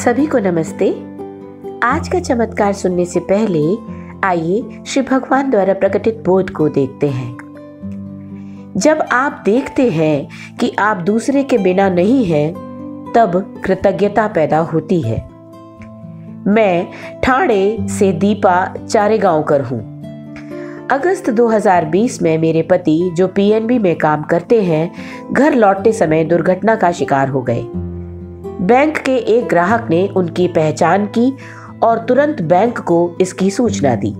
सभी को नमस्ते। आज का चमत्कार सुनने से पहले आइए श्री भगवान द्वारा प्रकटित बोध को देखते हैं। जब आप देखते हैं कि आप दूसरे के बिना नहीं हैं, तब कृतज्ञता पैदा होती है। मैं ठाणे से दीपा चारेगांवकर हूँ। अगस्त 2020 में मेरे पति, जो पीएनबी में काम करते हैं, घर लौटते समय दुर्घटना का शिकार हो गए। बैंक के एक ग्राहक ने उनकी पहचान की और तुरंत बैंक को इसकी सूचना दी।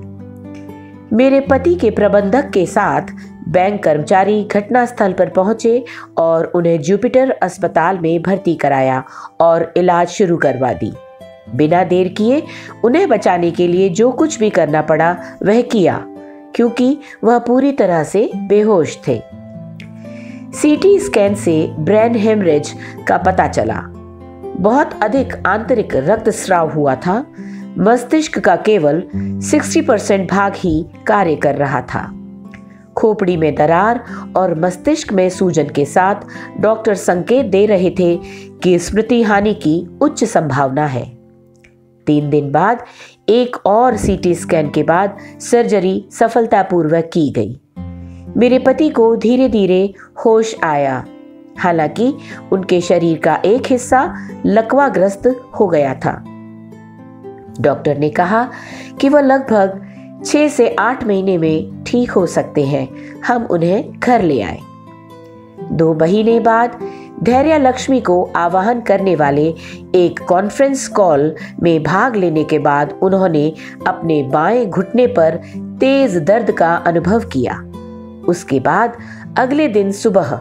मेरे पति के प्रबंधक के साथ बैंक कर्मचारी घटनास्थल पर पहुँचे और उन्हें जुपिटर अस्पताल में भर्ती कराया और इलाज शुरू करवा दी। बिना देर किए उन्हें बचाने के लिए जो कुछ भी करना पड़ा, वह किया, क्योंकि वह पूरी तरह से बेहोश थे। सीटी स्कैन से ब्रेन हेमरेज का पता चला। बहुत अधिक आंतरिक रक्तस्राव हुआ था। मस्तिष्क का केवल 60 परसेंट भाग ही कार्य कर रहा था। खोपड़ी में दरार और मस्तिष्क में सूजन के साथ डॉक्टर संकेत दे रहे थे कि स्मृति हानि की उच्च संभावना है। तीन दिन बाद एक और सीटी स्कैन के बाद सर्जरी सफलतापूर्वक की गई। मेरे पति को धीरे धीरे होश आया। हालाँकि उनके शरीर का एक हिस्सा लकवाग्रस्त हो गया था। डॉक्टर ने कहा कि वह लगभग छह से आठ महीने में ठीक हो सकते हैं। हम उन्हें घर ले आए। दो महीने बाद धैर्य लक्ष्मी को आवाहन करने वाले एक कॉन्फ्रेंस कॉल में भाग लेने के बाद उन्होंने अपने बाएँ घुटने पर तेज दर्द का अनुभव किया। उसके बाद अगले दिन सुबह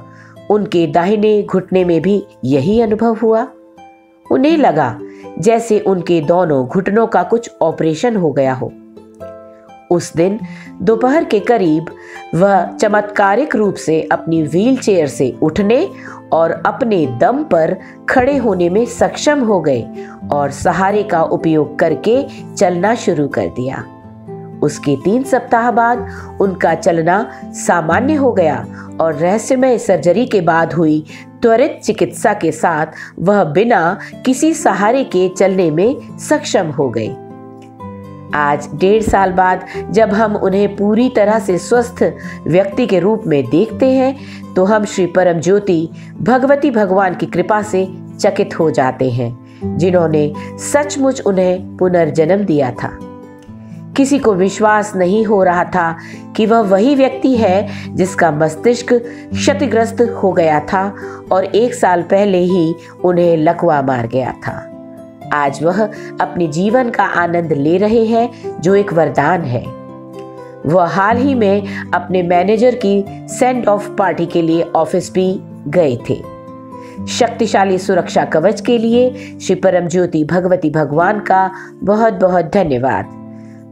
उनके दाहिने घुटने में भी यही अनुभव हुआ। उन्हें लगा जैसे उनके दोनों घुटनों का कुछ ऑपरेशन हो गया हो। उस दिन दोपहर के करीब वह चमत्कारिक रूप से अपनी व्हील चेयर से उठने और अपने दम पर खड़े होने में सक्षम हो गए और सहारे का उपयोग करके चलना शुरू कर दिया। उसके तीन सप्ताह बाद उनका चलना सामान्य हो गया और रहस्यमय सर्जरी के बाद हुई त्वरित चिकित्सा के साथ वह बिना किसी सहारे के चलने में सक्षम हो गए आज डेढ़ साल बाद जब हम उन्हें पूरी तरह से स्वस्थ व्यक्ति के रूप में देखते हैं तो हम श्री परम ज्योति भगवती भगवान की कृपा से चकित हो जाते हैं, जिन्होंने सचमुच उन्हें पुनर्जन्म दिया था। किसी को विश्वास नहीं हो रहा था कि वह वही व्यक्ति है जिसका मस्तिष्क क्षतिग्रस्त हो गया था और एक साल पहले ही उन्हें लकवा मार गया था। आज वह अपने जीवन का आनंद ले रहे हैं, जो एक वरदान है। वह हाल ही में अपने मैनेजर की सेंड ऑफ़ पार्टी के लिए ऑफ़िस भी गए थे। शक्तिशाली सुरक्षा कवच के लिए श्री परम ज्योति भगवती भगवान का बहुत बहुत धन्यवाद।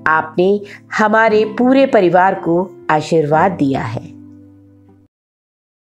आपने हमारे पूरे परिवार को आशीर्वाद दिया है।